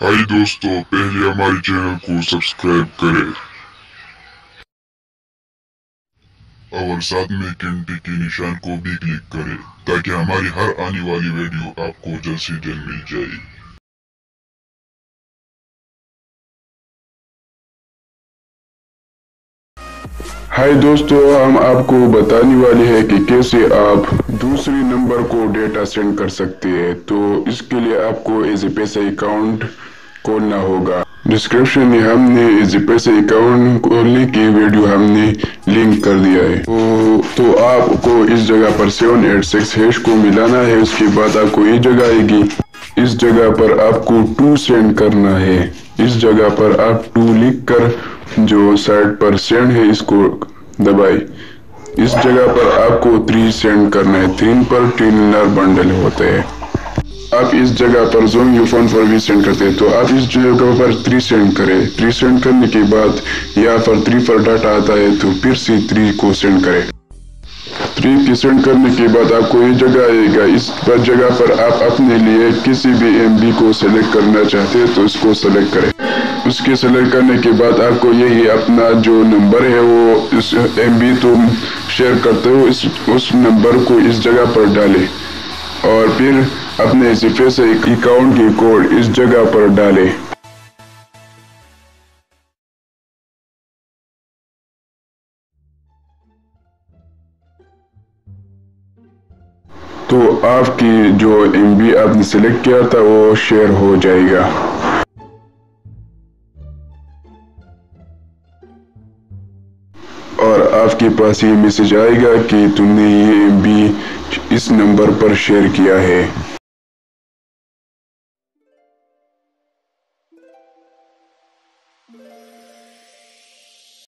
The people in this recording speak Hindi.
हाय दोस्तों, पहले हमारे चैनल को सब्सक्राइब करें। और साथ में घंटे के निशान को भी क्लिक करें, ताकि हमारी हर आने वाली वीडियो आपको जल्द से जल्द मिल जाए। हाय दोस्तों, हम आपको बताने वाले हैं कि कैसे आप दूसरे नंबर को डेटा सेंड कर सकते हैं। तो इसके लिए आपको एज ए पैसा अकाउंट खोलना होगा। डिस्क्रिप्शन में हमने एज ए पैसा अकाउंट खोलने की वीडियो हमने लिंक कर दिया है। तो, तो आपको इस जगह पर सेवन एट सिक्स हैश को मिलाना है उसके बाद आपको ये जगह आएगी। इस जगह पर आपको टू सेंड करना है। इस जगह पर आप टू लिख कर जो साइड पर सेंड है इसको दबाए। इस जगह पर आपको थ्री सेंड करना है। तीन पर तीन बंडल होते हैं। आप इस जगह पर जोन यू फ़ोन भी सेंड करते हैं तो आप इस जगह पर थ्री सेंड करें। थ्री सेंड करने के बाद यहाँ पर थ्री पर डाटा आता है तो फिर से थ्री को सेंड करें। थ्री की सेंड करने के बाद आपको ये जगह आएगा। इस पर जगह पर आप अपने लिए किसी भी एमबी को सेलेक्ट करना चाहते हैं तो इसको सेलेक्ट करें। उसके सेलेक्ट करने के बाद आपको यही अपना जो नंबर है, वो इस एम बी तुम शेयर करते हो, इस, उस नंबर को इस जगह पर डालें। और फिर अपने सिफे से अकाउंट की कोड इस जगह पर डालें। तो आपकी जो एम बी आपने सेलेक्ट किया था, वो शेयर हो जाएगा। और आपके पास ये मैसेज आएगा कि तुमने ये एम बी इस नंबर पर शेयर किया है। Música